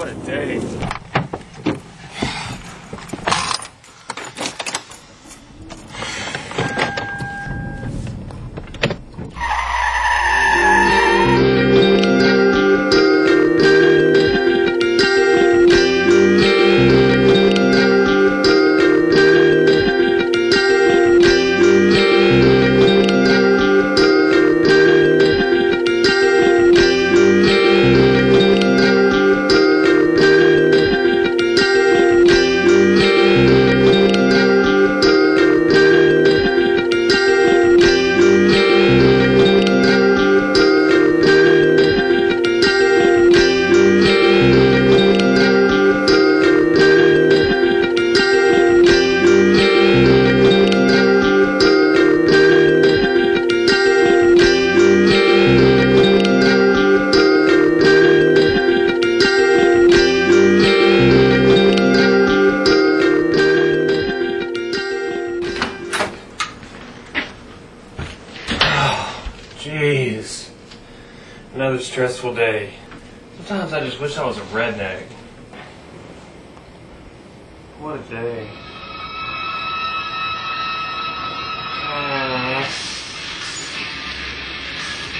What a day. Stressful day. Sometimes I just wish I was a redneck. What a day. Oh,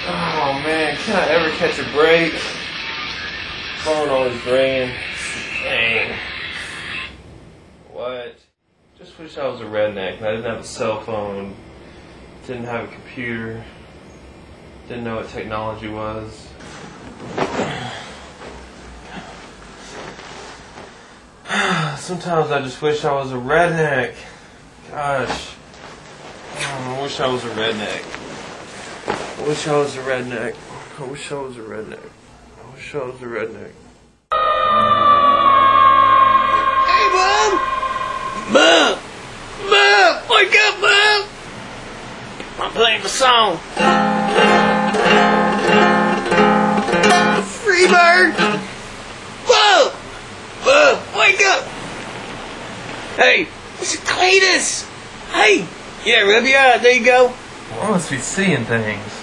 oh man, can I ever catch a break? Phone always ringing. Dang. What? Just wish I was a redneck and I didn't have a cell phone, didn't have a computer. Didn't know what technology was. Sometimes I just wish I was a redneck. Gosh. Oh, I wish I was a redneck. I wish I was a redneck. I wish I was a redneck. I wish I was a redneck. Hey, Bob! Bob! Bob! Wake up, Bob! I'm playing the song. Freebird! Bob! Bob, wake up! Hey, it's Cletus! Hey! Yeah, rub your eye. There you go. I must be seeing things.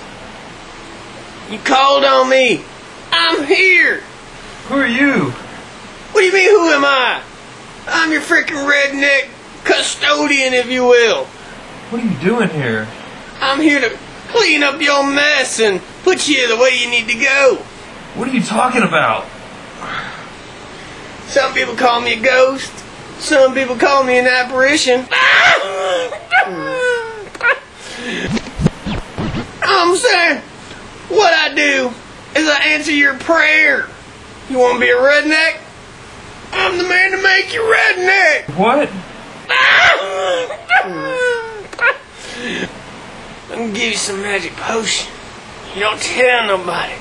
You called on me. I'm here. Who are you? What do you mean, who am I? I'm your freaking redneck custodian, if you will. What are you doing here? I'm here to clean up your mess and put you the way you need to go. What are you talking about? Some people call me a ghost. Some people call me an apparition. Um, I'm saying, what I do is I answer your prayer. You want to be a redneck? I'm the man to make you redneck. What? I'm gonna give you some magic potion. You don't tell nobody.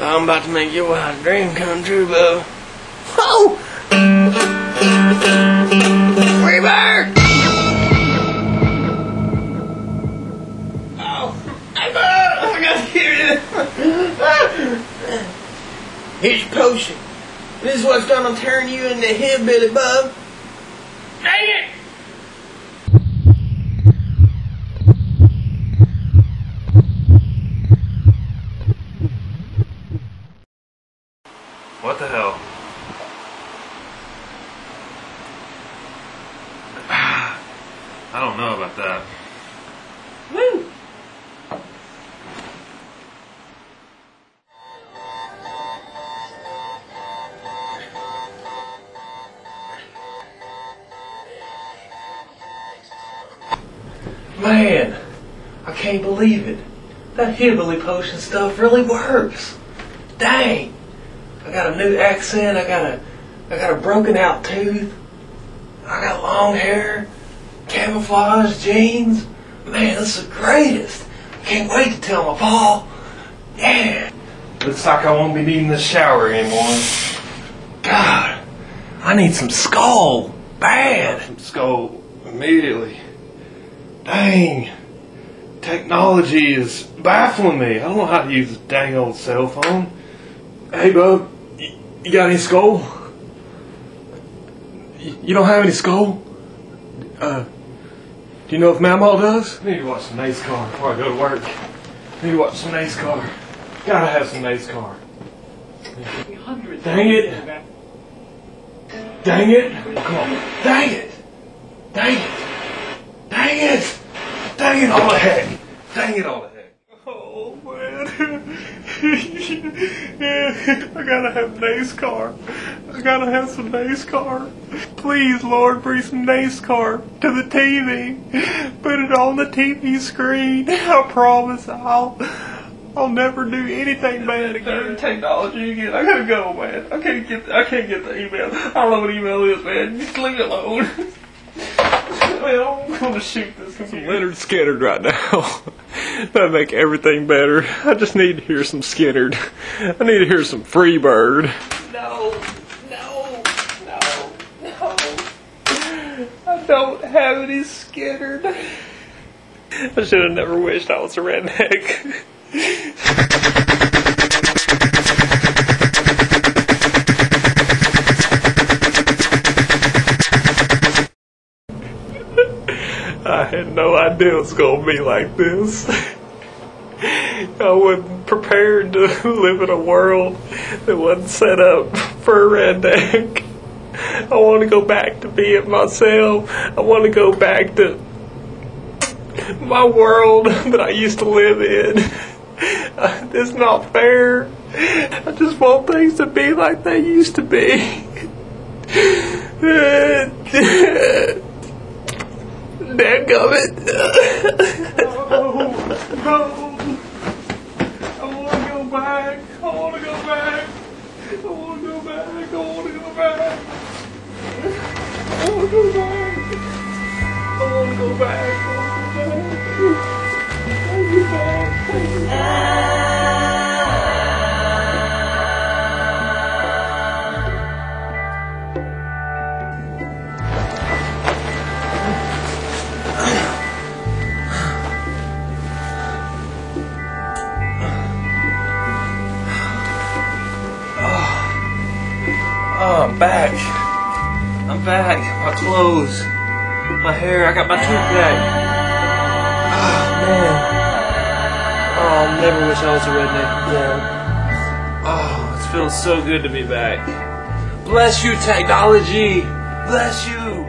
I'm about to make your wild dream come true, bub. Oh! Free bird! Oh! I to give you. Here's your potion. This is what's gonna turn you into hillbilly, bub. Dang it! What the hell? I don't know about that. Woo! Man, I can't believe it. That hillbilly potion stuff really works. Dang. I got a new accent. I got a, I got a broken out tooth. I got long hair, camouflage jeans. Man, this is the greatest. Can't wait to tell my pa. Yeah. Looks like I won't be needing the shower anymore. God, I need some Skoal. Bad. Some Skoal immediately. Dang. Technology is baffling me. I don't know how to use a dang old cell phone. Hey, bub, you got any Skoal? You don't have any Skoal? Uh, do you know if Mamaw does? I need to watch some NASCAR before I go to work. I need to watch some NASCAR. Gotta have some NASCAR. Dang it. Dang it! Come on. Dang it! Dang it! Dang it! Dang it all the heck! Dang it all the heck! I gotta have NASCAR. I gotta have some NASCAR. Please, Lord, bring some NASCAR to the TV. Put it on the TV screen. I promise I'll. I'll never do anything bad again. Technology again. I gotta go, man. I can't get. I can't get the email. I don't know what email is, man. Just leave it alone. Well, I'm gonna shoot this computer. Lynyrd Skynyrd right now. That'd make everything better. I just need to hear some Skynyrd. I need to hear some Freebird. No, no, no, no. I don't have any Skynyrd. I should have never wished I was a redneck. I had no idea it was gonna be like this. I wasn't prepared to live in a world that wasn't set up for a redneck. I want to go back to being myself. I want to go back to my world that I used to live in. It's not fair. I just want things to be like they used to be. Dadgummit. no, no. I want to go back. I want to go back. I want to go back. I want to go back. I want to go back. I want to go back. I want to go back. Me back. Take me back. Oh, I'm back. I'm back. My clothes, my hair. I got my tooth back. Oh man. Oh, I'll never wish I was a redneck again. Oh, it feels so good to be back. Bless you, technology. Bless you.